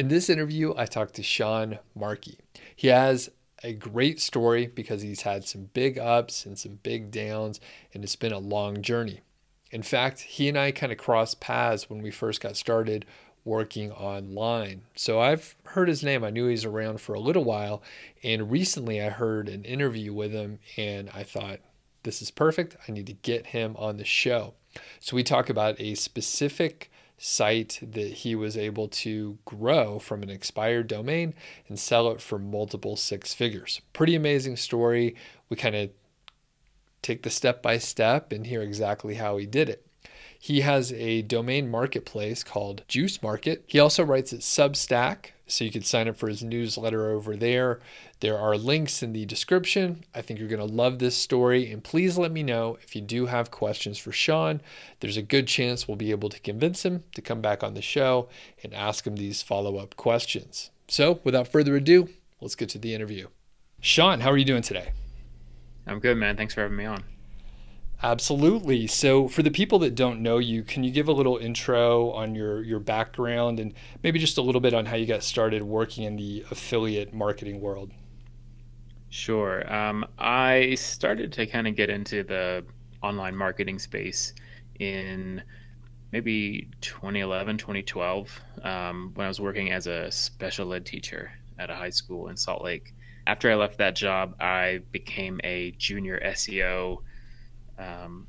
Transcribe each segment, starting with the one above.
In this interview, I talked to Sean Markey. He has a great story because he's had some big ups and some big downs, and it's been a long journey. In fact, he and I kind of crossed paths when we first got started working online. So I've heard his name. I knew he's around for a little while. And recently I heard an interview with him and I thought, this is perfect. I need to get him on the show. So we talk about a specific site that he was able to grow from an expired domain and sell it for multiple six figures. Pretty amazing story. We kind of take the step by step and hear exactly how he did it. He has a domain marketplace called Juice Market. He also writes at Substack, so you can sign up for his newsletter over there. There are links in the description. I think you're going to love this story. And please let me know if you do have questions for Sean. There's a good chance we'll be able to convince him to come back on the show and ask him these follow up questions. So, without further ado, let's get to the interview. Sean, how are you doing today? I'm good, man. Thanks for having me on. Absolutely. So, for the people that don't know you, can you give a little intro on your your background and maybe just a little bit on how you got started working in the affiliate marketing world? Sure. Um, I started to kind of get into the online marketing space in maybe 2011, 2012, um, when I was working as a special ed teacher at a high school in Salt Lake. After I left that job, I became a junior SEO um,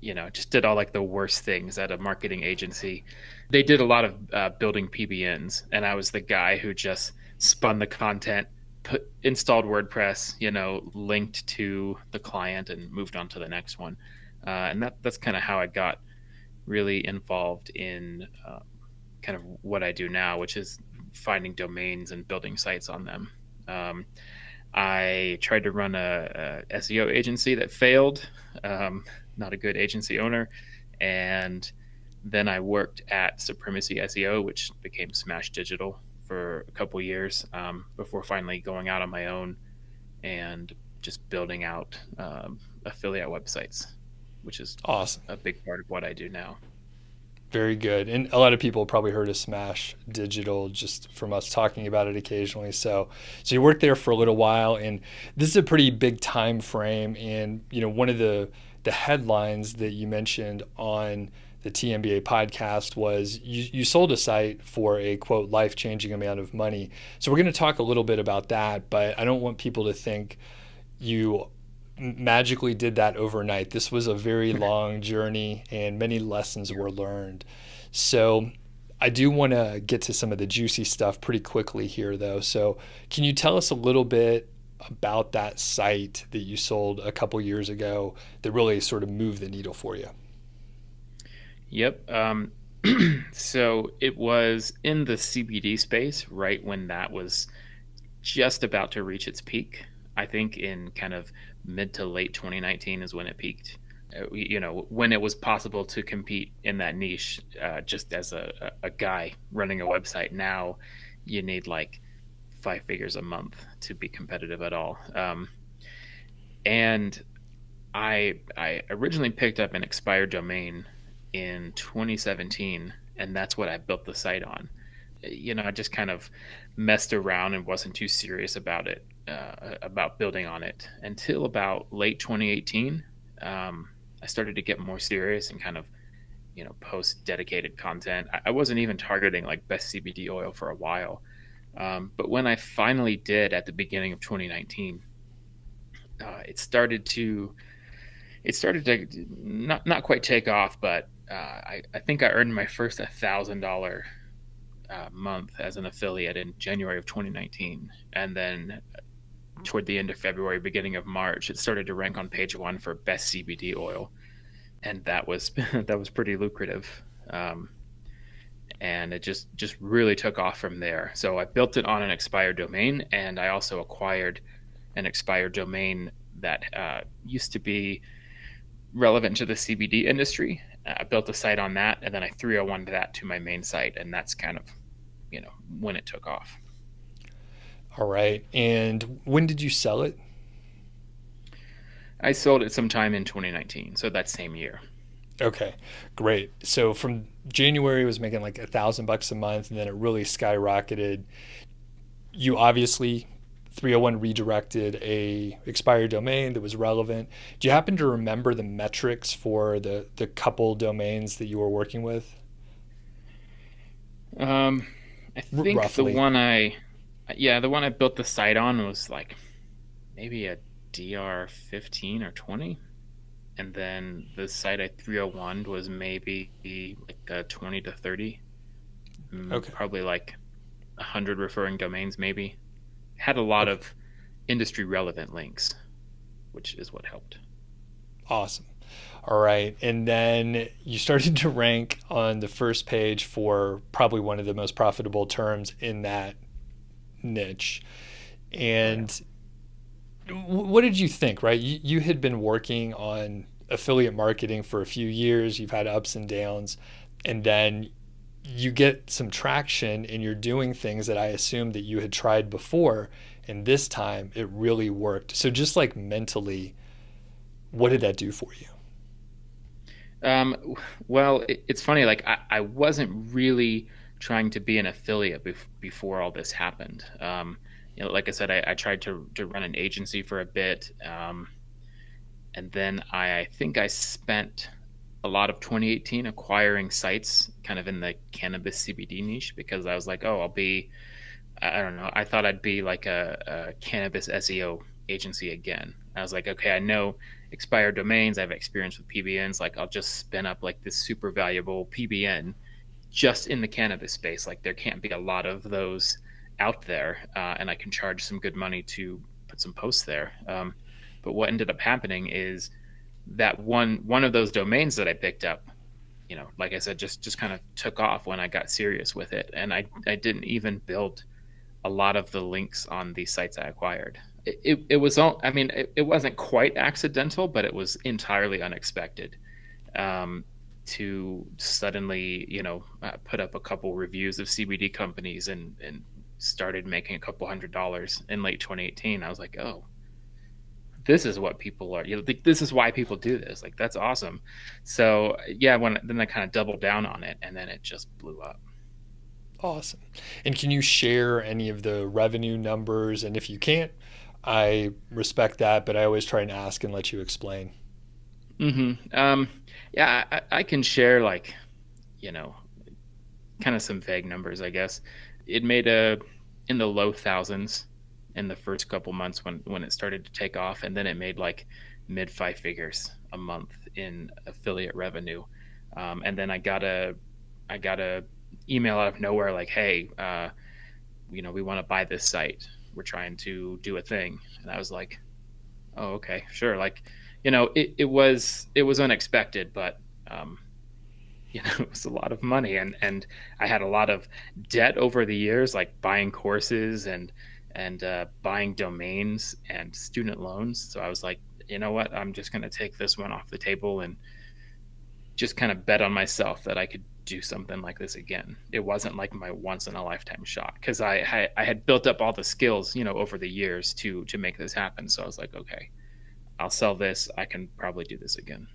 you know, just did all like the worst things at a marketing agency. They did a lot of uh, building PBNs, and I was the guy who just spun the content, put installed WordPress, you know, linked to the client, and moved on to the next one. Uh, and that that's kind of how I got really involved in uh, kind of what I do now, which is finding domains and building sites on them. Um, I tried to run a, a SEO agency that failed. Um, not a good agency owner, and then I worked at Supremacy SEO, which became Smash Digital for a couple years um, before finally going out on my own and just building out um, affiliate websites, which is awesome. A big part of what I do now. Very good. And a lot of people probably heard of Smash Digital just from us talking about it occasionally. So so you worked there for a little while and this is a pretty big time frame and you know one of the the headlines that you mentioned on the TMBA podcast was you, you sold a site for a quote life changing amount of money. So we're going to talk a little bit about that, but I don't want people to think you magically did that overnight. This was a very long journey and many lessons were learned. So I do want to get to some of the juicy stuff pretty quickly here, though. So, can you tell us a little bit about that site that you sold a couple years ago that really sort of moved the needle for you? Yep. Um, so, it was in the CBD space right when that was just about to reach its peak. I think in kind of mid to late 2019 is when it peaked. Uh, you know, when it was possible to compete in that niche uh, just as a, a guy running a website. Now you need like five figures a month to be competitive at all. Um, and I I originally picked up an expired domain in 2017, and that's what I built the site on. You know, I just kind of messed around and wasn't too serious about it uh, about building on it until about late 2018. Um, I started to get more serious and kind of, you know, post dedicated content. I, I wasn't even targeting like best CBD oil for a while. Um, but when I finally did at the beginning of 2019, uh, it started to, it started to not not quite take off, but uh, I, I think I earned my first thousand dollar uh, month as an affiliate in January of 2019, and then toward the end of February, beginning of March, it started to rank on page one for best CBD oil, and that was that was pretty lucrative. Um, and it just just really took off from there. So I built it on an expired domain, and I also acquired an expired domain that uh, used to be relevant to the CBD industry. I built a site on that, and then I 301 that to my main site, and that's kind of, you know, when it took off. All right. And when did you sell it? I sold it sometime in 2019, so that same year. Okay, great. So from January was making like a thousand bucks a month, and then it really skyrocketed. You obviously 301 redirected a expired domain that was relevant. Do you happen to remember the metrics for the the couple domains that you were working with? Um, I think Roughly. the one I, yeah, the one I built the site on was like maybe a DR 15 or 20 and then the site I 301 was maybe like a 20 to 30. Mm, okay. Probably like 100 referring domains, maybe. Had a lot okay. of industry relevant links, which is what helped. Awesome. All right. And then you started to rank on the first page for probably one of the most profitable terms in that niche. And what did you think, right? You, you had been working on affiliate marketing for a few years, you've had ups and downs, and then you get some traction and you're doing things that I assumed that you had tried before. And this time it really worked. So, just like mentally, what did that do for you? Um, well, it, it's funny. Like, I, I wasn't really trying to be an affiliate bef- before all this happened. Um, you know, like I said, I, I, tried to, to run an agency for a bit. Um, and then I, I, think I spent a lot of 2018 acquiring sites kind of in the cannabis CBD niche because I was like, oh, I'll be, I don't know, I thought I'd be like a, a cannabis SEO agency again. I was like, okay, I know expired domains, I have experience with PBNs, like I'll just spin up like this super valuable PBN just in the cannabis space. Like there can't be a lot of those out there, uh, and I can charge some good money to put some posts there. Um, but what ended up happening is that one one of those domains that I picked up, you know, like I said, just just kind of took off when I got serious with it, and I I didn't even build a lot of the links on the sites I acquired. It, it, it was all I mean, it, it, wasn't quite accidental, but it was entirely unexpected. Um, to suddenly, you know, uh, put up a couple reviews of CBD companies and and started making a couple hundred dollars in late 2018, I was like, oh, this is what people are. You know, this is why people do this. Like that's awesome. So yeah, when then I kind of doubled down on it, and then it just blew up. Awesome. And can you share any of the revenue numbers? And if you can't, I respect that, but I always try and ask and let you explain. Hmm. Um. Yeah, I, I can share like, you know, kind of some vague numbers, I guess it made a in the low thousands in the first couple months when when it started to take off, and then it made like mid five figures a month in affiliate revenue. Um, and then I got a I got a email out of nowhere like, hey, uh, you know, we want to buy this site. We're trying to do a thing, and I was like, oh, okay, sure. Like, you know, it, it was it was unexpected, but um, you know it was a lot of money and and i had a lot of debt over the years like buying courses and and uh, buying domains and student loans. So i was like you know what? I'm just going to take this one off the table and just kind of bet on myself that i could do something like this again. It wasn't like my once in a lifetime shot because I, I i had built up all the skills you know over the years to to make this happen. So i was like okay i'll sell this i can probably do this again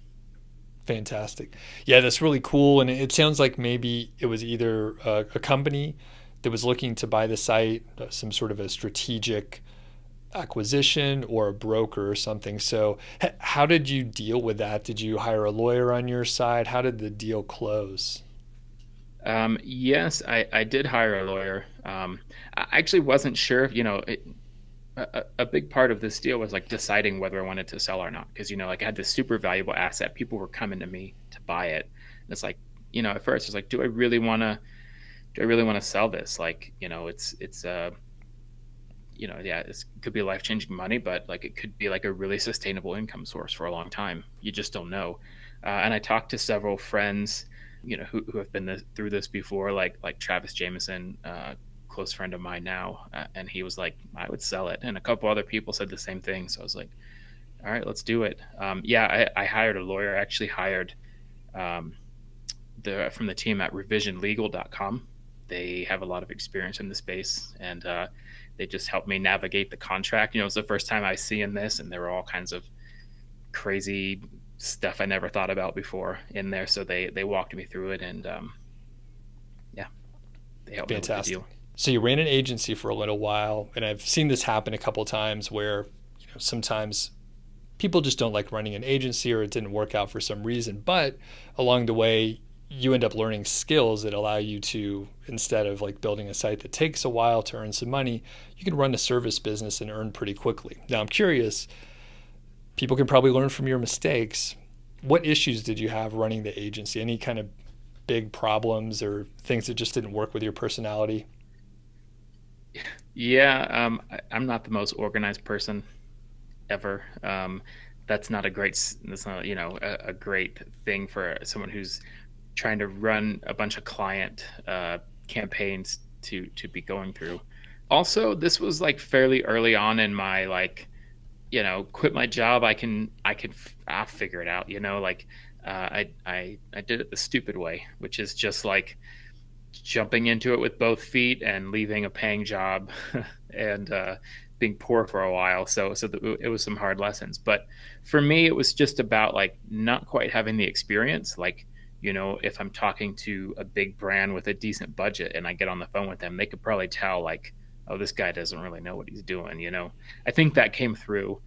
Fantastic. Yeah, that's really cool. And it sounds like maybe it was either a, a company that was looking to buy the site, uh, some sort of a strategic acquisition or a broker or something. So, how did you deal with that? Did you hire a lawyer on your side? How did the deal close? Um, yes, I, I did hire a lawyer. Um, I actually wasn't sure if, you know, it, a, a, big part of this deal was like deciding whether I wanted to sell or not. Because you know, like I had this super valuable asset. People were coming to me to buy it. And it's like, you know, at first it's like, do I really want to? Do I really want to sell this? Like, you know, it's it's uh, you know, yeah, it could be life changing money, but like it could be like a really sustainable income source for a long time. You just don't know. Uh, and I talked to several friends, you know, who, who have been this, through this before, like like Travis Jamison, uh, close friend of mine now, uh, and he was like, I would sell it. And a couple other people said the same thing. So I was like, all right, let's do it. Um, yeah, I, I, hired a lawyer. I actually hired um, the from the team at revisionlegal.com. They have a lot of experience in the space, and uh, they just helped me navigate the contract. You know, it's the first time I see in this, and there were all kinds of crazy stuff I never thought about before in there. So they they walked me through it, and um, yeah, they helped Fantastic. me with the deal. So you ran an agency for a little while, and I've seen this happen a couple times where you know sometimes people just don't like running an agency or it didn't work out for some reason. But along the way, you end up learning skills that allow you to instead of like building a site that takes a while to earn some money, you can run a service business and earn pretty quickly. Now I'm curious, people can probably learn from your mistakes. What issues did you have running the agency? Any kind of big problems or things that just didn't work with your personality? Yeah, um, I'm not the most organized person ever. Um, that's not a great. That's not you know a, a, great thing for someone who's trying to run a bunch of client uh, campaigns to to be going through. Also, this was like fairly early on in my like, you know, quit my job. I can I can I'll figure it out. You know, like uh, I I I did it the stupid way, which is just like jumping into it with both feet and leaving a paying job and uh, being poor for a while. So so the, it was some hard lessons. But for me, it was just about like not quite having the experience. Like you know, if I'm talking to a big brand with a decent budget and I get on the phone with them, they could probably tell like, oh, this guy doesn't really know what he's doing. You know, I think that came through,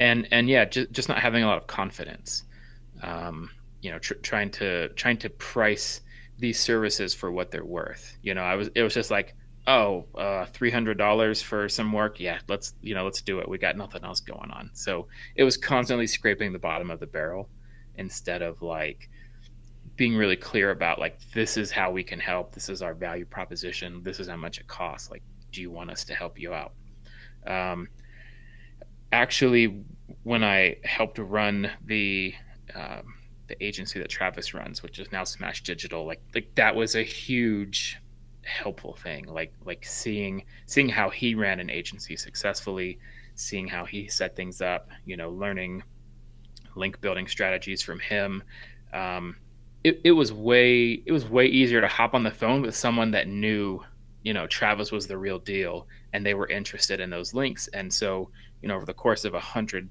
and and yeah, just just not having a lot of confidence. Um, you know, tr- trying to trying to price these services for what they're worth. You know, I was it was just like, oh, uh, three hundred dollars for some work. Yeah, let's you know let's do it. We got nothing else going on. So it was constantly scraping the bottom of the barrel instead of like being really clear about like this is how we can help. This is our value proposition. This is how much it costs. Like, do you want us to help you out? Um, actually, when I helped run the um, the agency that Travis runs, which is now Smash Digital, like like that was a huge helpful thing. Like like seeing seeing how he ran an agency successfully, seeing how he set things up, you know, learning link building strategies from him. Um, it, it was way it was way easier to hop on the phone with someone that knew you know Travis was the real deal and they were interested in those links and so you know over the course of a hundred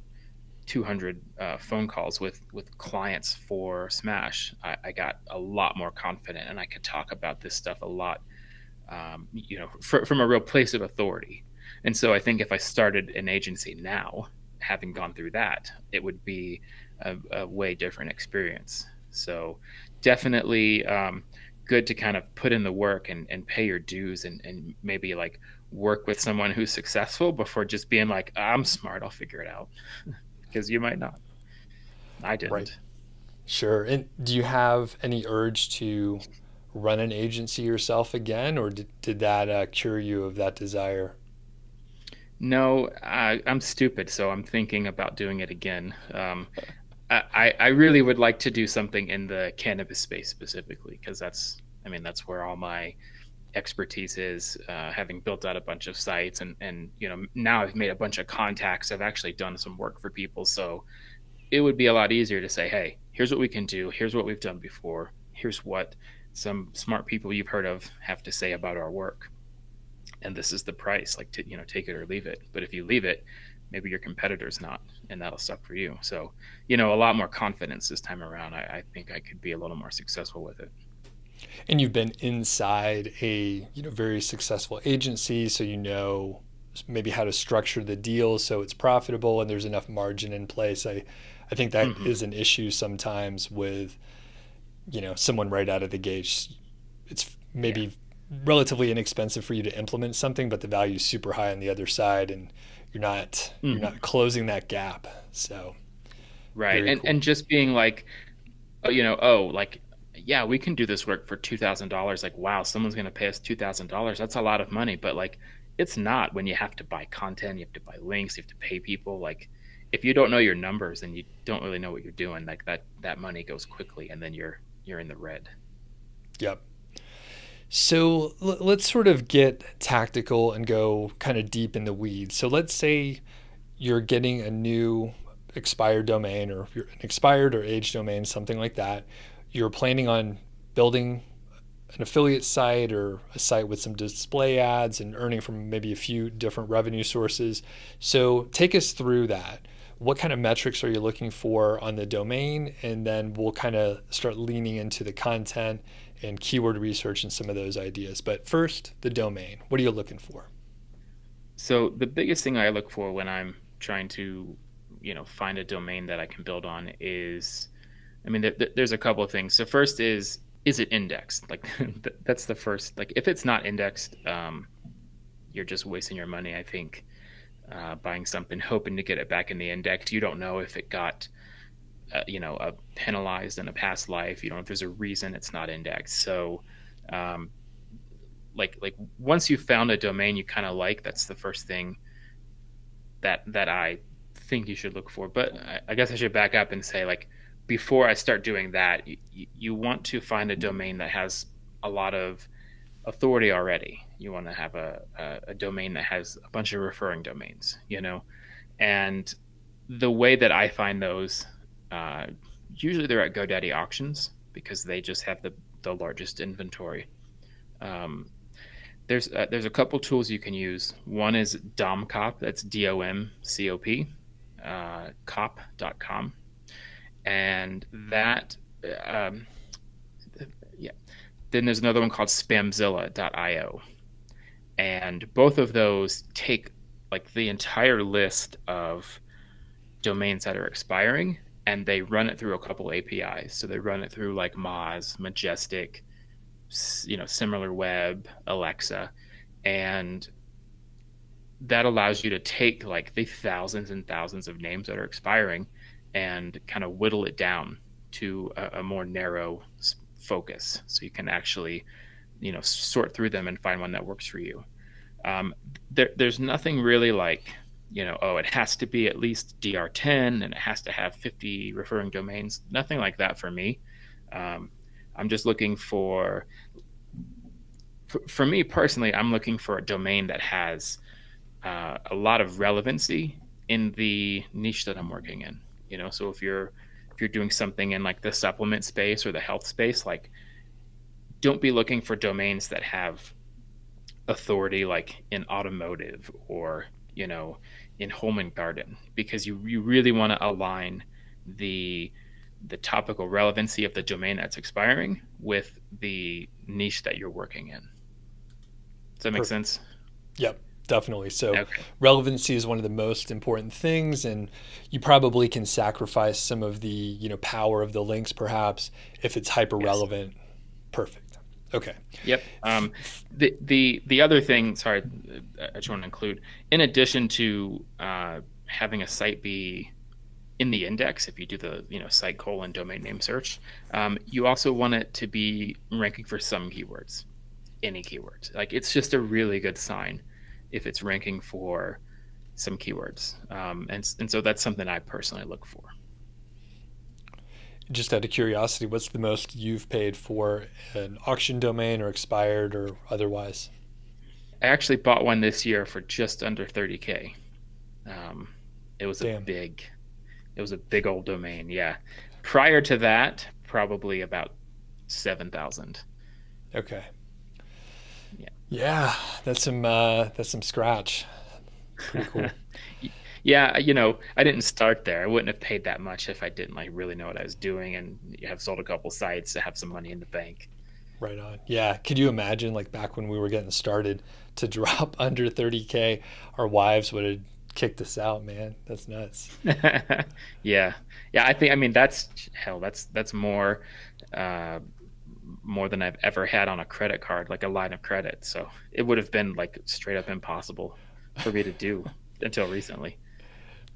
200 uh, phone calls with with clients for Smash, I, I, got a lot more confident, and I could talk about this stuff a lot, um, you know, for, from a real place of authority. And so I think if I started an agency now, having gone through that, it would be a, a way different experience. So definitely um, good to kind of put in the work and, and pay your dues and, and maybe like work with someone who's successful before just being like, I'm smart, I'll figure it out. because you might not. I didn't. Right. Sure. And do you have any urge to run an agency yourself again, or did, did that uh, cure you of that desire? No, I, am stupid, so I'm thinking about doing it again. Um, I, I really would like to do something in the cannabis space specifically because that's, I mean, that's where all my expertise is uh, having built out a bunch of sites and and you know now I've made a bunch of contacts I've actually done some work for people. So it would be a lot easier to say hey here's what we can do here's what we've done before here's what some smart people you've heard of have to say about our work. And this is the price like to you know take it or leave it. But if you leave it maybe your competitor's not and that'll suck for you. So you know a lot more confidence this time around. I, I think I could be a little more successful with it and you've been inside a you know very successful agency so you know maybe how to structure the deal so it's profitable and there's enough margin in place i i think that mm-hmm. is an issue sometimes with you know someone right out of the gate it's maybe yeah. relatively inexpensive for you to implement something but the value is super high on the other side and you're not mm-hmm. you're not closing that gap so right and cool. and just being like oh, you know oh like yeah, we can do this work for two thousand dollars. Like, wow, someone's going to pay us two thousand dollars. That's a lot of money, but like, it's not when you have to buy content, you have to buy links, you have to pay people. Like, if you don't know your numbers and you don't really know what you're doing, like that that money goes quickly, and then you're you're in the red. Yep. So let's sort of get tactical and go kind of deep in the weeds. So let's say you're getting a new expired domain or an expired or aged domain, something like that you're planning on building an affiliate site or a site with some display ads and earning from maybe a few different revenue sources. So take us through that. What kind of metrics are you looking for on the domain? And then we'll kind of start leaning into the content and keyword research and some of those ideas. But first, the domain. What are you looking for? So the biggest thing I look for when I'm trying to, you know, find a domain that I can build on is, I mean, th- th- there's a couple of things. So first is, is it indexed? Like that's the first. Like if it's not indexed, um, you're just wasting your money. I think uh, buying something hoping to get it back in the index. You don't know if it got, uh, you know, uh, penalized in a past life. You don't know if there's a reason it's not indexed. So, um, like like once you found a domain you kind of like, that's the first thing that that I think you should look for. But I, I guess I should back up and say like before I start doing that, you, you want to find a domain that has a lot of authority already. You want to have a, a, a, domain that has a bunch of referring domains, you know? And the way that I find those, uh, usually they're at GoDaddy auctions because they just have the, the largest inventory. Um, there's uh, there's a couple tools you can use. One is Domcop, that's D O M C O P, uh, cop.com. And that, um, yeah, then there's another one called spamzilla.io. And both of those take like the entire list of domains that are expiring and they run it through a couple APIs. So they run it through like Moz, Majestic, you know, SimilarWeb, Alexa, and that allows you to take like the thousands and thousands of names that are expiring and kind of whittle it down to a, a more narrow focus. So you can actually you know sort through them and find one that works for you. Um, there, there's nothing really like you know oh it has to be at least dr10 and it has to have 50 referring domains. Nothing like that for me. Um, i'm just looking for, for, for me personally i'm looking for a domain that has uh, a lot of relevancy in the niche that i'm working in you know so if you're if you're doing something in like the supplement space or the health space, like don't be looking for domains that have authority like in automotive or you know in home and garden because you, you really want to align the the topical relevancy of the domain that's expiring with the niche that you're working in. Does that make Perfect. sense? Yep definitely. So okay. relevancy is one of the most important things, and you probably can sacrifice some of the you know power of the links perhaps if it's hyper relevant. Yes. Perfect. Okay. Yep. Um, the the the other thing, sorry, I just want to include, in addition to uh, having a site be in the index, if you do the you know site colon domain name search, um, you also want it to be ranking for some keywords, any keywords. Like it's just a really good sign if it's ranking for some keywords. Um, and, and so that's something I personally look for. Just out of curiosity, what's the most you've paid for an auction domain or expired or otherwise? I actually bought one this year for just under 30K. Um, it was Damn. a big, it was a big old domain. Yeah. Prior to that, probably about 7,000. Okay. Yeah, that's some uh, that's some scratch. Pretty cool. yeah, you know, I didn't start there. I wouldn't have paid that much if I didn't like really know what I was doing and have sold a couple sites to have some money in the bank. Right on. Yeah. Could you imagine like back when we were getting started to drop under 30k, our wives would have kicked us out, man. That's nuts. yeah. Yeah, I think I mean that's hell, that's that's more uh more than I've ever had on a credit card, like a line of credit. So it would have been like straight up impossible for me to do until recently.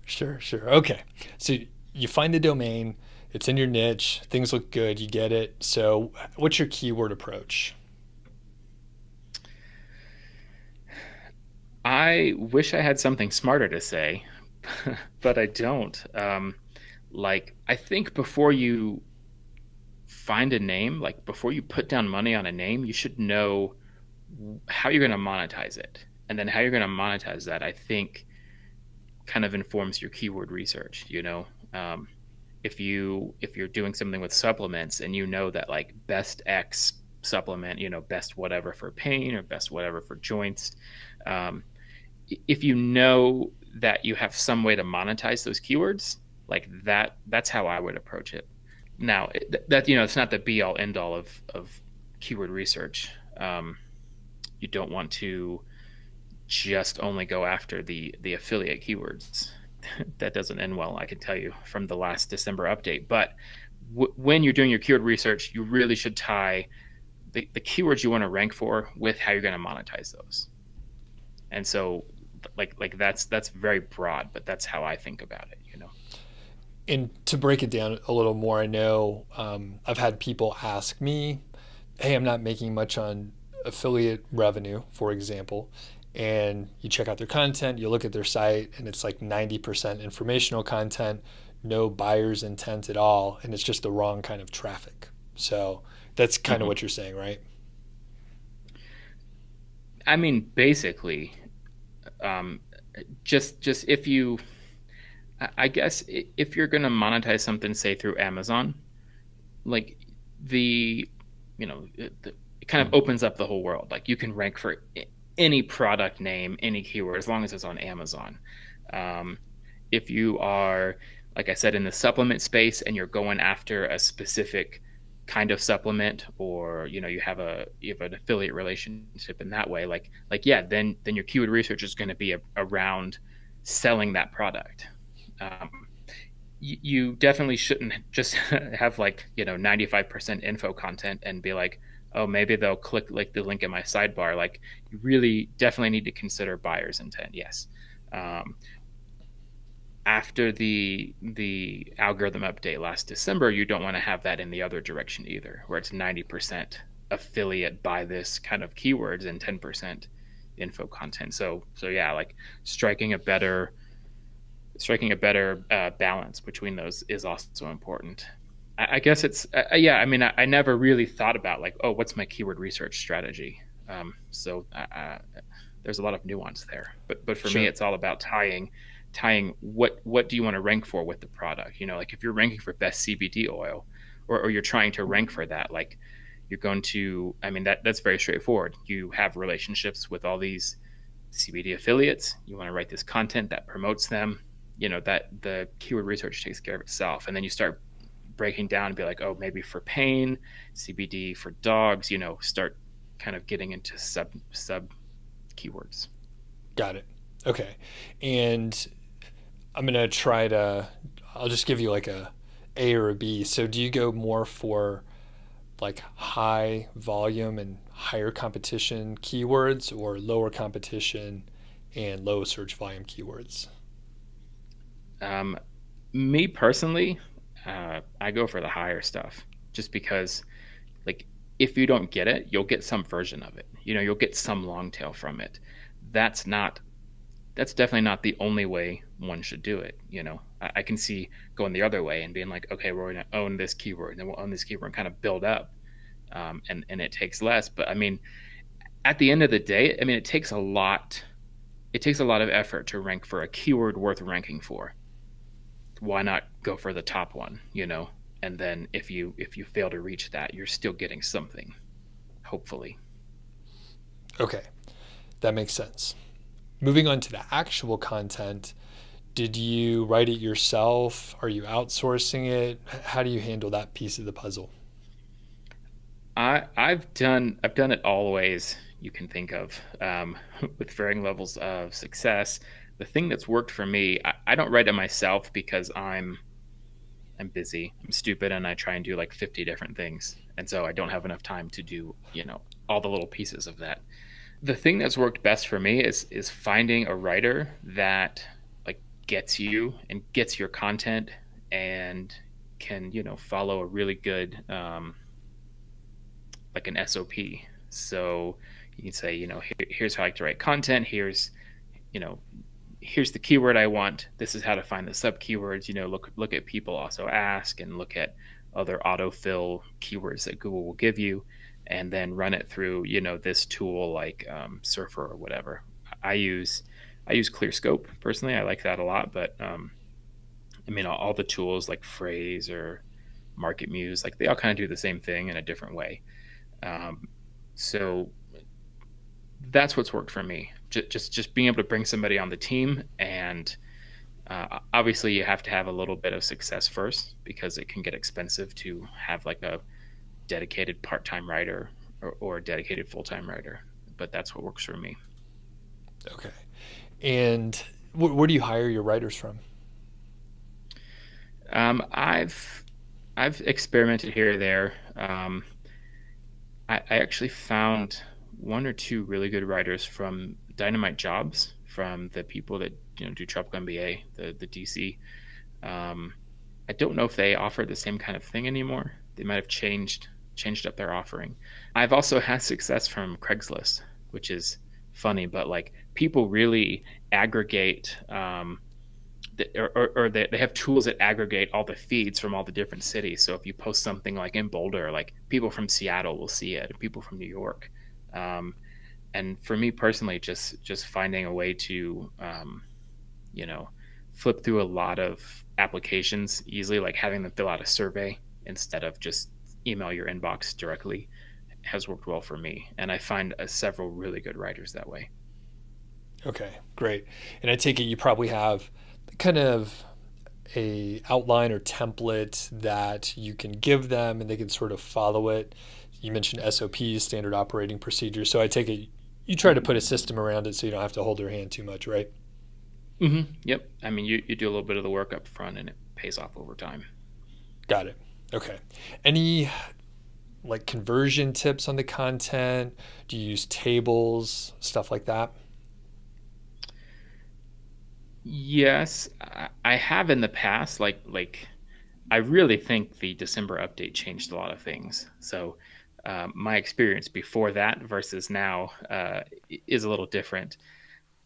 Sure, sure. Okay. So you find the domain, it's in your niche, things look good, you get it. So what's your keyword approach? I wish I had something smarter to say, but I don't. Um, like, I think before you find a name, like before you put down money on a name, you should know how you're going to monetize it. And then how you're going to monetize that, I think, kind of informs your keyword research. You know, um, if you if you're doing something with supplements and you know that like best X supplement, you know, best whatever for pain or best whatever for joints, um, if you know that you have some way to monetize those keywords, like that, that's how I would approach it. Now that you know, it's not the be all end all of of keyword research. Um, you don't want to just only go after the the affiliate keywords. that doesn't end well, I can tell you from the last December update. But when you're doing your keyword research, you really should tie the, the keywords you want to rank for with how you're going to monetize those. And so, like like that's that's very broad, but that's how I think about it. You know. And to break it down a little more, I know um, I've had people ask me, "Hey, I'm not making much on affiliate revenue, for example." and you check out their content, you look at their site, and it's like 90% informational content, no buyer's intent at all, and it's just the wrong kind of traffic. So that's kind mm-hmm. of what you're saying, right? I mean, basically, um, just just if you, I guess if you're going to monetize something, say through Amazon, like the, you know, it, it kind of mm-hmm. opens up the whole world. Like you can rank for any product name, any keyword, as long as it's on Amazon. Um, if you are, like I said, in the supplement space and you're going after a specific kind of supplement, or you know you have a you have an affiliate relationship in that way, like like yeah, then then your keyword research is going to be a, around selling that product. Um, you definitely shouldn't just have like you know 95% info content and be like oh, maybe they'll click like the link in my sidebar. Like you really definitely need to consider buyer's intent. Yes. Um, after the the algorithm update last December, you don't want to have that in the other direction either, where it's 90% affiliate by this kind of keywords and 10% info content. So so yeah, like striking a better striking a better uh, balance between those is also important. I guess it's uh, yeah. I mean, I, I, never really thought about like, oh, what's my keyword research strategy? Um, so uh, uh there's a lot of nuance there. But but for sure. me, it's all about tying tying what what do you want to rank for with the product? You know, like if you're ranking for best CBD oil, or, or you're trying to rank for that, like you're going to. I mean, that that's very straightforward. You have relationships with all these CBD affiliates. You want to write this content that promotes them. You know that the keyword research takes care of itself, and then you start breaking down and be like, oh, maybe for pain, CBD for dogs, you know, start kind of getting into sub sub keywords. Got it. Okay. And I'm to try to I'll just give you like a A or a B. So do you go more for like high volume and higher competition keywords or lower competition and low search volume keywords? Um, me personally, uh, I go for the higher stuff just because, like, if you don't get it, you'll get some version of it. You know, you'll get some long tail from it. That's not, that's definitely not the only way one should do it. You know, I, I can see going the other way and being like, okay, we're going to own this keyword and then we'll own this keyword and kind of build up. Um, and, and it takes less. But I mean, at the end of the day, I mean, it takes a lot, it takes a lot of effort to rank for a keyword worth ranking for why not go for the top one, you know? And then if you if you fail to reach that, you're still getting something, hopefully. Okay. That makes sense. Moving on to the actual content, did you write it yourself? Are you outsourcing it? How do you handle that piece of the puzzle? I I've done I've done it all ways you can think of, um, with varying levels of success the thing that's worked for me, I, I don't write it myself because I'm I'm busy, I'm stupid, and I try and do like 50 different things, and so I don't have enough time to do you know all the little pieces of that. The thing that's worked best for me is is finding a writer that like gets you and gets your content and can you know follow a really good um, like an SOP. So you can say you know here, here's how I like to write content. Here's you know here's the keyword I want. This is how to find the sub keywords. You know, look look at people also ask and look at other autofill keywords that Google will give you, and then run it through you know this tool like um, Surfer or whatever. I use I use ClearScope personally. I like that a lot, but um, I mean all, the tools like Frase or MarketMuse, like they all kind of do the same thing in a different way. Um, so that's what's worked for me just just, just being able to bring somebody on the team and uh, obviously you have to have a little bit of success first because it can get expensive to have like a dedicated part-time writer or, or a dedicated full time writer. But that's what works for me. Okay. And wh- where do you hire your writers from? Um, I've I've experimented here or there. Um, I, I actually found one or two really good writers from Dynamite Jobs, from the people that you know do Tropical MBA, the the DC. Um, I don't know if they offer the same kind of thing anymore. They might have changed changed up their offering. I've also had success from Craigslist, which is funny, but like people really aggregate. Um, or, or, or they, they have tools that aggregate all the feeds from all the different cities. So if you post something like in Boulder, like people from Seattle will see it, and people from New York. Um, and for me personally, just just finding a way to, um, you know, flip through a lot of applications easily, like having them fill out a survey instead of just email your inbox directly, has worked well for me. And I find uh, several really good writers that way. Okay, great. And I take it you probably have kind of a outline or template that you can give them and they can sort of follow it. You mentioned SOPs, standard operating procedures. So I take it you try to put a system around it so you don't have to hold their hand too much, right? Mm-hmm. Yep. I mean, you, you do a little bit of the work up front and it pays off over time. Got it. Okay. Any like conversion tips on the content? Do you use tables, stuff like that? Yes, I have in the past. Like, like I really think the December update changed a lot of things. So, uh, my experience before that versus now uh, is a little different.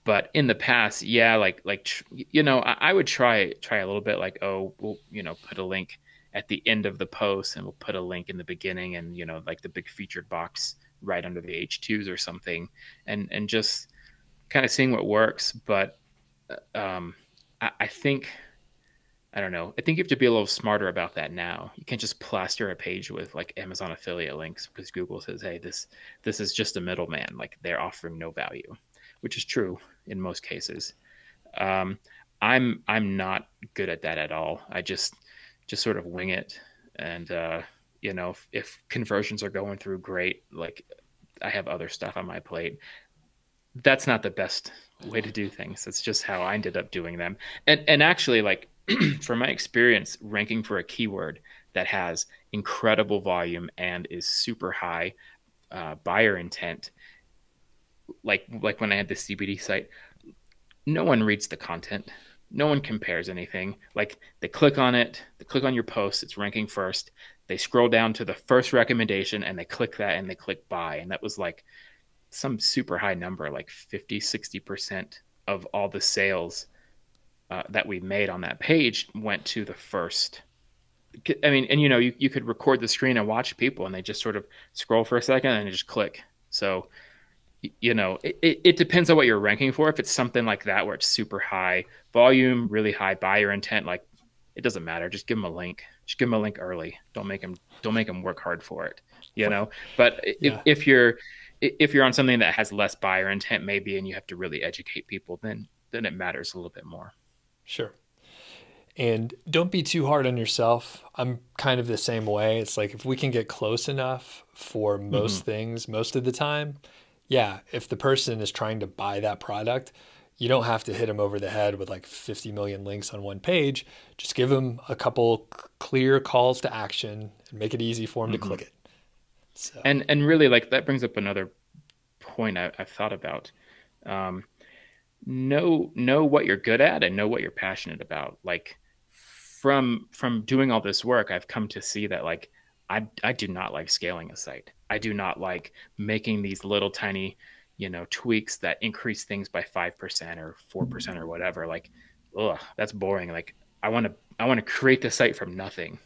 But in the past, yeah, like like you know, I, I would try try a little bit. Like, oh, we'll you know put a link at the end of the post, and we'll put a link in the beginning, and you know, like the big featured box right under the H2s or something, and and just kind of seeing what works. But um, I, I think I don't know. I think you have to be a little smarter about that now. You can't just plaster a page with like Amazon affiliate links because Google says, "Hey, this this is just a middleman. Like they're offering no value," which is true in most cases. Um, I'm I'm not good at that at all. I just just sort of wing it, and uh, you know, if, if conversions are going through, great. Like I have other stuff on my plate that's not the best way to do things. That's just how I ended up doing them. And and actually, like from my experience, ranking for a keyword that has incredible volume and is super high uh, buyer intent, like like when I had the CBD site, no one reads the content. No one compares anything. Like they click on it, they click on your post, it's ranking first. They scroll down to the first recommendation and they click that and they click buy. And that was like some super high number, like 50, 60% of all the sales uh, that we made on that page went to the first. I mean, and you know, you, you could record the screen and watch people and they just sort of scroll for a second and just click. So, you know, it, it, it depends on what you're ranking for. If it's something like that where it's super high volume, really high buyer intent, like it doesn't matter. Just give them a link. Just give them a link early. Don't make them don't make them work hard for it. You know. But yeah. if, if you're if you're on something that has less buyer intent maybe and you have to really educate people then then it matters a little bit more sure and don't be too hard on yourself i'm kind of the same way it's like if we can get close enough for most mm-hmm. things most of the time yeah if the person is trying to buy that product you don't have to hit them over the head with like 50 million links on one page just give them a couple clear calls to action and make it easy for them mm-hmm. to click it so. And and really, like that brings up another point I, have thought about. Um, know know what you're good at and know what you're passionate about. Like from from doing all this work, I've come to see that like I I do not like scaling a site. I do not like making these little tiny you know tweaks that increase things by five percent or four percent or whatever. Like, ugh, that's boring. Like I want to I want to create the site from nothing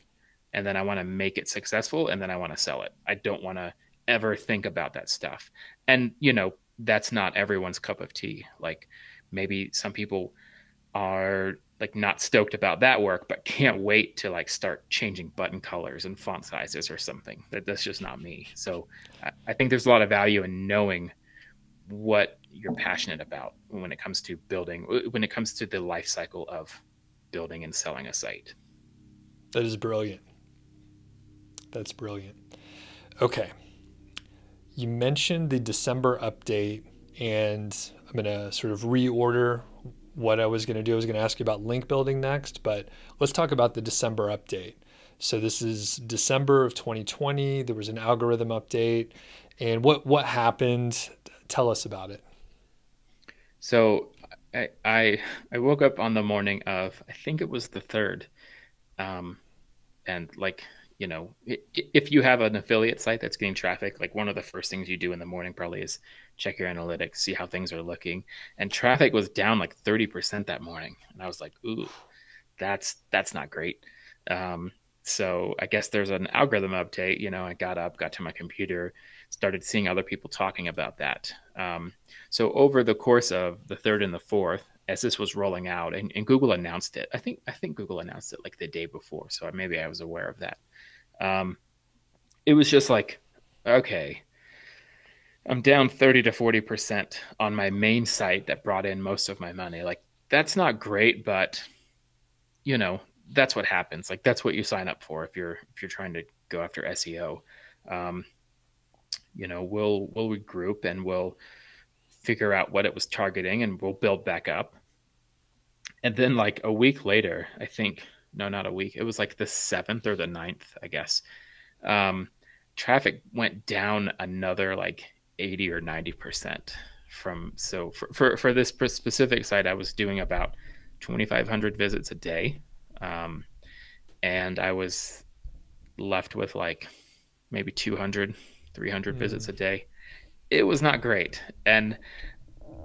and then I want to make it successful and then I want to sell it. I don't want to ever think about that stuff. And you know, that's not everyone's cup of tea. Like maybe some people are like not stoked about that work but can't wait to like start changing button colors and font sizes or something. That that's just not me. So I, I think there's a lot of value in knowing what you're passionate about when it comes to building when it comes to the life cycle of building and selling a site. That is brilliant. That's brilliant. Okay. You mentioned the December update, and I'm going to sort of reorder what I was going to do. I was going to ask you about link building next, but let's talk about the December update. So this is December of 2020. There was an algorithm update, and what what happened? Tell us about it. So I I, I woke up on the morning of I think it was the third, um, and like you know if you have an affiliate site that's getting traffic, like one of the first things you do in the morning probably is check your analytics, see how things are looking, and traffic was down like thirty percent that morning, and I was like, ooh, that's that's not great. Um, so I guess there's an algorithm update. You know, I got up, got to my computer, started seeing other people talking about that. Um, so over the course of the third and the fourth, as this was rolling out, and, and, Google announced it. I think I think Google announced it like the day before, so maybe I was aware of that. Um, it was just like, okay, I'm down 30 to 40 percent on my main site that brought in most of my money. Like that's not great, but you know that's what happens. Like that's what you sign up for if you're if you're trying to go after SEO. Um, you know, we'll we'll regroup and we'll figure out what it was targeting and we'll build back up. And then like a week later, I think no, not a week. It was like the seventh or the ninth, I guess. Um, traffic went down another like 80 or 90 percent from so for, for, for this specific site i was doing about 2500 visits a day um, and I was left with like maybe 200, 300 mm. visits a day. It was not great. And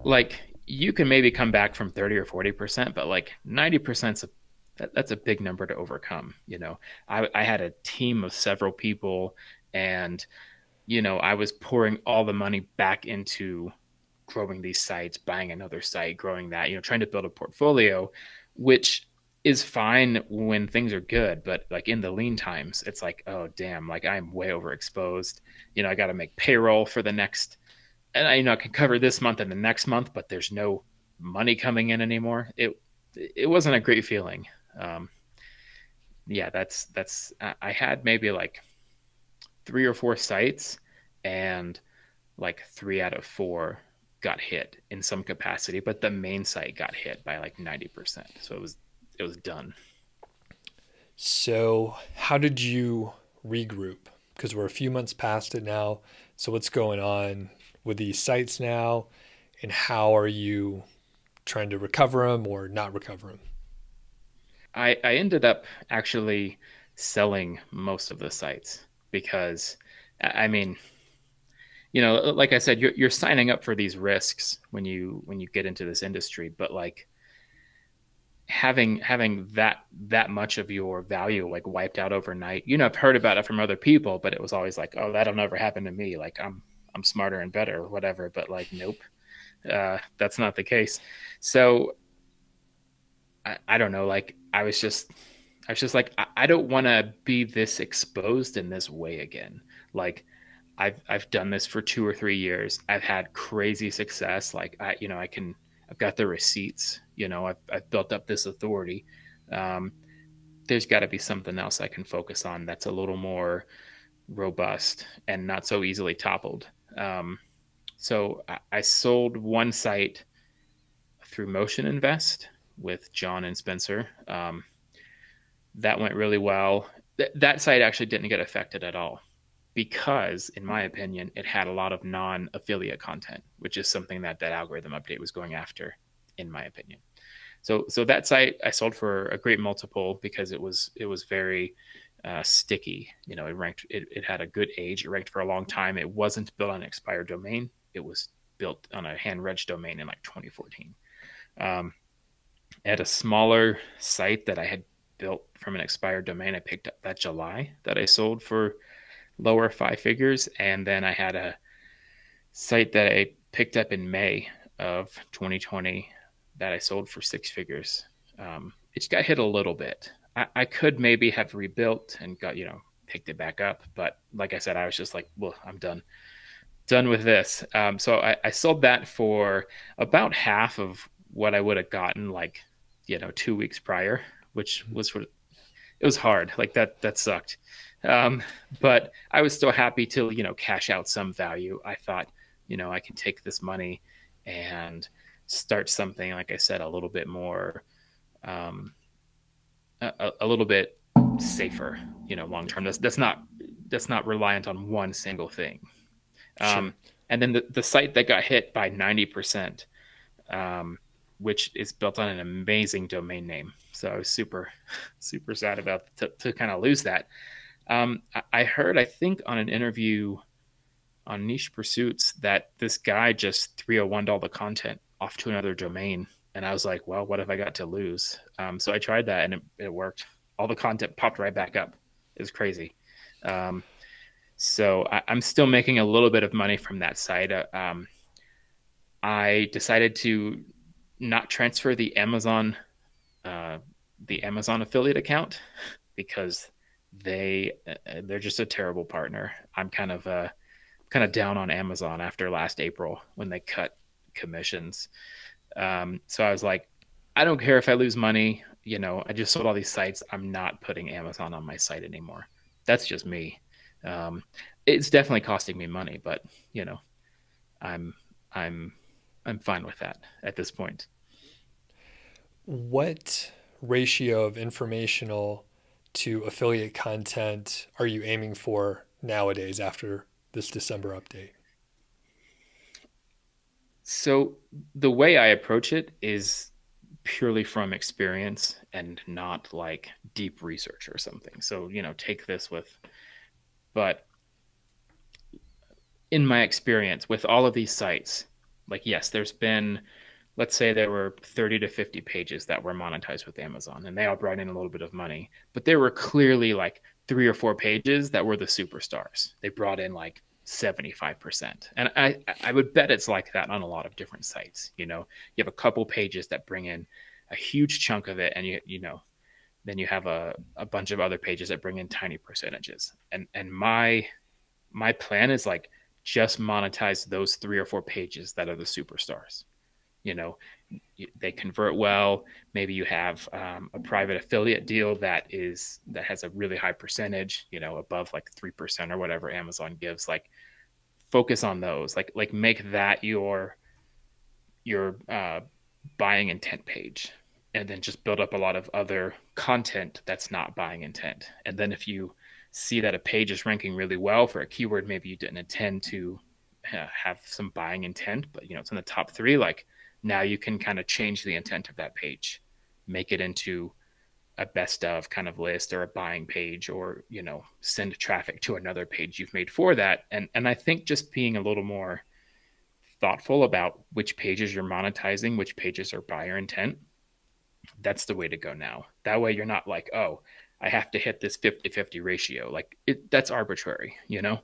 like you can maybe come back from 30 or 40%, but like 90% that, that's a big number to overcome. You know, I, I had a team of several people and, you know, I was pouring all the money back into growing these sites, buying another site, growing that, you know, trying to build a portfolio, which is fine when things are good, but like in the lean times, it's like, oh damn, like I'm way overexposed. You know, I got to make payroll for the next, and I you know I can cover this month and the next month, but there's no money coming in anymore. It it wasn't a great feeling. Um, yeah, that's that's I had maybe like three or four sites, and like three out of four got hit in some capacity, but the main site got hit by like ninety percent. So it was it was done. So, how did you regroup? Because we're a few months past it now. So, what's going on with these sites now, and how are you trying to recover them or not recover them? I, I ended up actually selling most of the sites because, I mean, you know, like I said, you're, you're signing up for these risks when you when you get into this industry, but like having having that that much of your value like wiped out overnight you know i've heard about it from other people but it was always like oh that'll never happen to me. Like i'm i'm smarter and better or whatever but like nope uh, that's not the case. So I, I don't know like i was just i was just like i, I don't want to be this exposed in this way again like i've i've done this for two or three years i've had crazy success like i you know i can I've got the receipts. You know, I've, I've built up this authority. Um, there's got to be something else I can focus on that's a little more robust and not so easily toppled. Um, so I, I, sold one site through Motion Invest with John and Spencer. Um, that went really well. Th- that site actually didn't get affected at all because, in my opinion, it had a lot of non affiliate content, which is something that that algorithm update was going after, in my opinion. So, so that site I sold for a great multiple because it was it was very uh, sticky. You know, it ranked it, it had a good age. It ranked for a long time. It wasn't built on an expired domain. It was built on a hand reg domain in like 2014. Um, at a smaller site that I had built from an expired domain, I picked up that July that I sold for lower five figures. And then I had a site that I picked up in May of 2020 that I sold for six figures. Um, it got hit a little bit. I, I, could maybe have rebuilt and got, you know, picked it back up. But like I said, I was just like, well, I'm done. Done with this. Um, so I, I sold that for about half of what I would have gotten like, you know, two weeks prior, which was sort of, it was hard. Like that, that sucked. Um, but I was still happy to, you know, cash out some value. I thought, you know, I can take this money and start something, like I said, a little bit more, um, a, a little bit safer, you know, long term. That's that's not that's not reliant on one single thing. Um, sure. And then the, the site that got hit by ninety percent, um, which is built on an amazing domain name. So I was super super sad about to, to kind of lose that. Um, I, I heard, I think, on an interview on Niche Pursuits that this guy just 301 all the content off to another domain. And I was like, well, what if I got to lose? Um, so I tried that and it, it, worked. All the content popped right back up. It was crazy. Um, so I, am still making a little bit of money from that site. Uh, um, I decided to not transfer the Amazon, uh, the Amazon affiliate account because they uh, they're just a terrible partner. I'm kind of uh, kind of down on Amazon after last April when they cut commissions. Um, so I was like, I don't care if I lose money. You know, I just sold all these sites. I'm not putting Amazon on my site anymore. That's just me. Um, it's definitely costing me money, but you know, I'm I'm I'm fine with that at this point. What ratio of informational to affiliate content are you aiming for nowadays after this December update? So the way I approach it is purely from experience and not like deep research or something. So, you know, take this with but in my experience with all of these sites, like yes, there's been let's say there were 30 to 50 pages that were monetized with Amazon and they all brought in a little bit of money, but there were clearly like three or four pages that were the superstars. They brought in like 75%. And I, I would bet it's like that on a lot of different sites. You know, you have a couple pages that bring in a huge chunk of it and you, you know, then you have a, a bunch of other pages that bring in tiny percentages. And, and my, my plan is like just monetize those three or four pages that are the superstars. You know they convert well. Maybe you have um, a private affiliate deal that is that has a really high percentage you know above like 3% or whatever amazon gives. Like focus on those. Like like make that your your uh, buying intent page. And then just build up a lot of other content that's not buying intent. And then if you see that a page is ranking really well. For a keyword maybe you didn't intend to uh, have some buying intent but you know it's in the top three like now you can kind of change the intent of that page, make it into a best of kind of list or a buying page or you know send traffic to another page you've made for that. And and i think just being a little more thoughtful about which pages you're monetizing which pages are buyer intent that's the way to go now. That way you're not like oh i have to hit this 50-50 ratio. Like it that's arbitrary you know?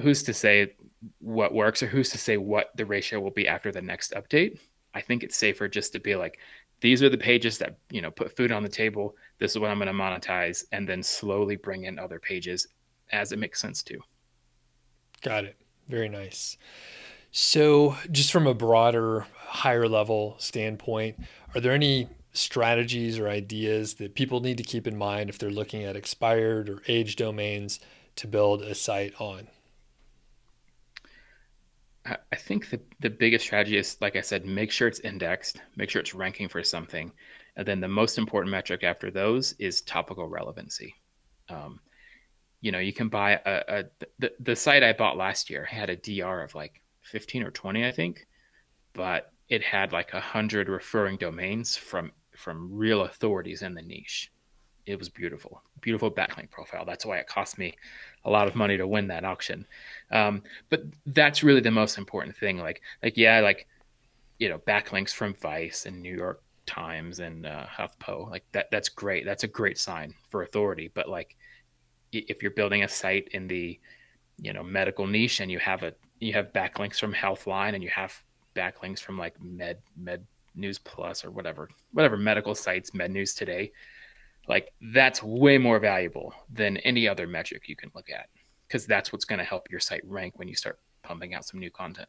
Who's to say what works or who's to say what the ratio will be after the next update? I think it's safer just to be like these are the pages that you know put food on the table. This is what i'm going to monetize and then slowly bring in other pages as it makes sense to. Got it. Very nice. So just from a broader higher level standpoint are there any strategies or ideas that people need to keep in mind if they're looking at expired or age domains to build a site on I think the, the biggest strategy is, like I said, make sure it's indexed, make sure it's ranking for something. And then the most important metric after those is topical relevancy. Um, you know, you can buy a, a the, the site I bought last year had a DR of like 15 or 20, I think, but it had like a hundred referring domains from from real authorities in the niche it was beautiful, beautiful backlink profile. That's why it cost me a lot of money to win that auction. Um, but that's really the most important thing. Like, like yeah, like you know, backlinks from Vice and New York Times and uh, HuffPo. Like that, that's great. That's a great sign for authority. But like, if you're building a site in the you know medical niche and you have a you have backlinks from Healthline and you have backlinks from like Med Med News Plus or whatever whatever medical sites, Med News Today like that's way more valuable than any other metric you can look at because that's what's going to help your site rank when you start pumping out some new content.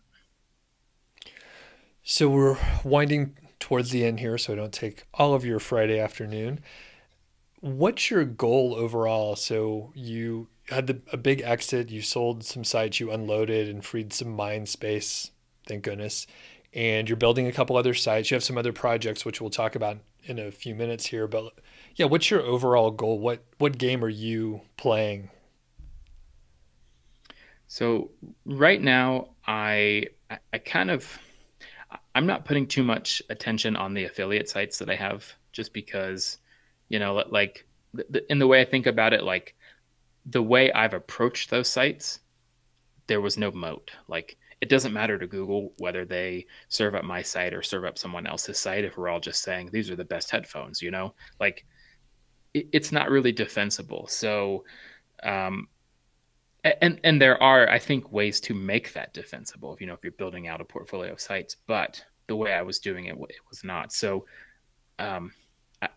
So we're winding towards the end here, so I don't take all of your Friday afternoon. what's your goal overall? So you had the, a big exit, you sold some sites, you unloaded and freed some mind space, thank goodness. And you're building a couple other sites. You have some other projects, which we'll talk about in a few minutes here. But yeah, what's your overall goal? What what game are you playing? So right now, I I kind of I'm not putting too much attention on the affiliate sites that I have, just because you know, like in the way I think about it, like the way I've approached those sites, there was no moat. Like it doesn't matter to Google whether they serve up my site or serve up someone else's site if we're all just saying these are the best headphones, you know? Like it, it's not really defensible. So um and and there are I think ways to make that defensible if you know if you're building out a portfolio of sites, but the way I was doing it, it was not. So um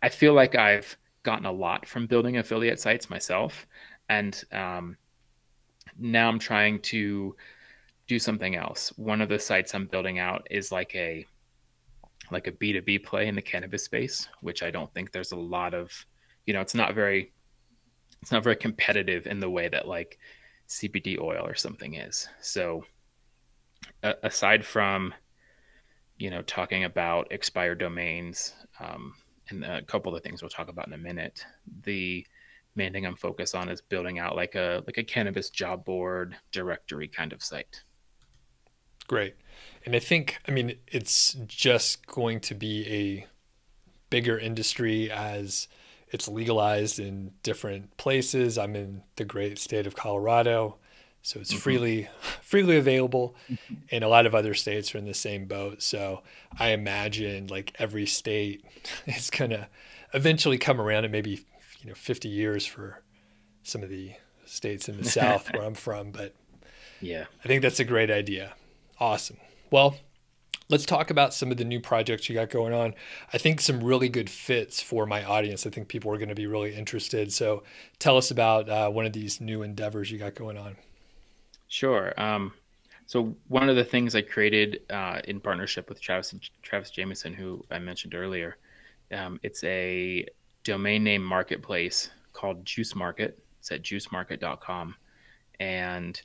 I feel like I've gotten a lot from building affiliate sites myself, and um, now I'm trying to do something else. One of the sites I'm building out is like a like a B2B play in the cannabis space, which I don't think there's a lot of, you know, it's not very it's not very competitive in the way that like CBD oil or something is. So uh, aside from you know talking about expired domains um, and a couple of the things we'll talk about in a minute. The main thing I'm focused on is building out like a like a cannabis job board directory kind of site. Great. And I think I mean it's just going to be a bigger industry as it's legalized in different places. I'm in the great state of Colorado. So it's mm-hmm. freely freely available, mm-hmm. and a lot of other states are in the same boat. So I imagine like every state is gonna eventually come around, and maybe you know 50 years for some of the states in the South where I'm from. But yeah, I think that's a great idea. Awesome. Well, let's talk about some of the new projects you got going on. I think some really good fits for my audience. I think people are going to be really interested. So tell us about uh, one of these new endeavors you got going on. Sure. Um, so one of the things I created uh, in partnership with Travis Travis Jamison, who I mentioned earlier, um, it's a domain name marketplace called Juice Market. It's at juicemarket.com, and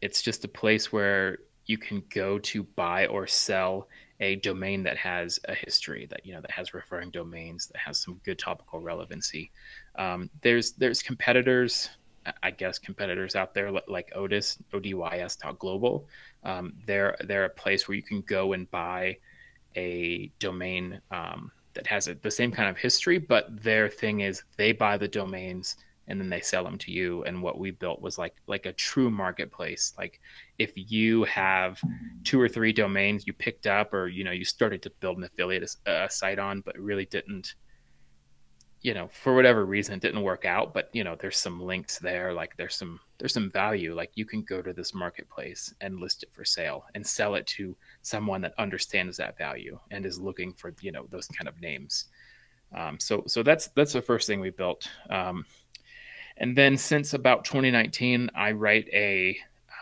it's just a place where you can go to buy or sell a domain that has a history that you know that has referring domains that has some good topical relevancy. Um, there's there's competitors I guess competitors out there like Odys, ODYS.global. Um, they're they're a place where you can go and buy a domain um, that has a, the same kind of history, but their thing is they buy the domains and then they sell them to you. And what we built was like like a true marketplace. Like if you have two or three domains you picked up, or you know you started to build an affiliate uh, site on, but really didn't you know for whatever reason it didn't work out. But you know there's some links there. Like there's some there's some value. Like you can go to this marketplace and list it for sale and sell it to someone that understands that value and is looking for you know those kind of names. Um, so so that's that's the first thing we built. Um, and then since about 2019 i write a,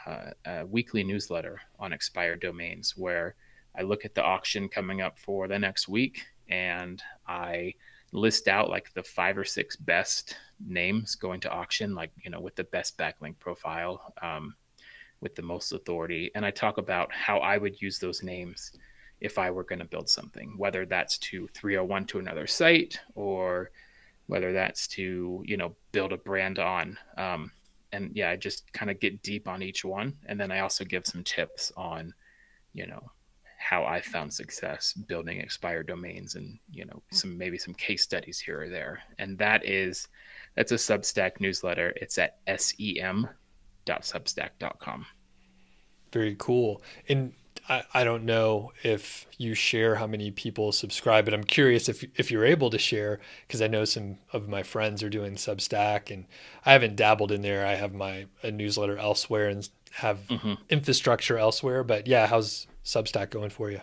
uh, a weekly newsletter on expired domains where i look at the auction coming up for the next week and i list out like the five or six best names going to auction, like, you know, with the best backlink profile, um, with the most authority. And I talk about how I would use those names if I were going to build something, whether that's to 301 to another site or whether that's to, you know, build a brand on. Um, and yeah, I just kind of get deep on each one. And then I also give some tips on, you know, how I found success building expired domains and you know hmm. some maybe some case studies here or there. And that is that's a Substack newsletter. It's at sem.substack.com. Very cool. And I, I don't know if you share how many people subscribe, but I'm curious if if you're able to share because I know some of my friends are doing Substack and I haven't dabbled in there. I have my a newsletter elsewhere and have mm-hmm. infrastructure elsewhere. But yeah, how's Substack going for you?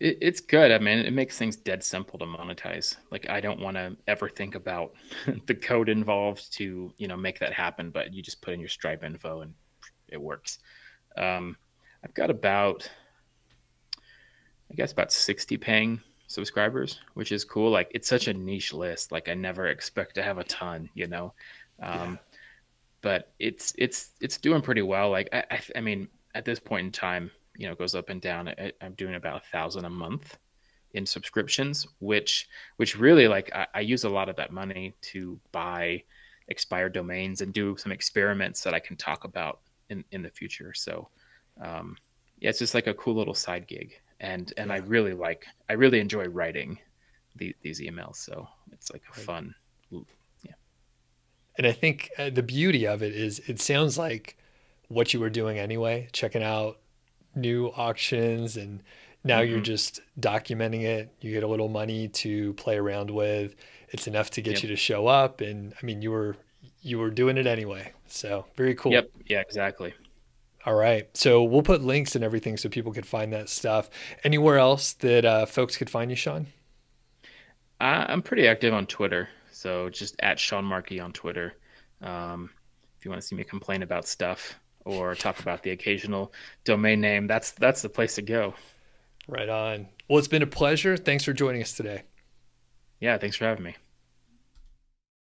It, it's good. I mean, it makes things dead simple to monetize. Like, I don't want to ever think about the code involved to, you know, make that happen. But you just put in your Stripe info and it works. Um, I've got about, I guess, about sixty paying subscribers, which is cool. Like it's such a niche list. Like I never expect to have a ton, you know. Um, yeah. But it's it's it's doing pretty well. Like I, I, I mean, at this point in time, you know, it goes up and down. I, am doing about a thousand a month in subscriptions, which which really like I, I use a lot of that money to buy expired domains and do some experiments that I can talk about in in the future. So um, yeah, it's just like a cool little side gig, and and yeah. I really like I really enjoy writing the, these emails. So it's like a right. fun, yeah. And I think uh, the beauty of it is it sounds like what you were doing anyway, checking out new auctions and now mm-hmm. you're just documenting it. You get a little money to play around with. It's enough to get yep. you to show up. And I mean, you were you were doing it anyway. So very cool. Yep. Yeah. Exactly. All right. So we'll put links and everything so people could find that stuff. Anywhere else that uh, folks could find you, Sean? I'm pretty active on Twitter. So just at Sean Markey on Twitter. Um, if you want to see me complain about stuff or talk about the occasional domain name, that's that's the place to go. Right on. Well, it's been a pleasure. Thanks for joining us today. Yeah, thanks for having me.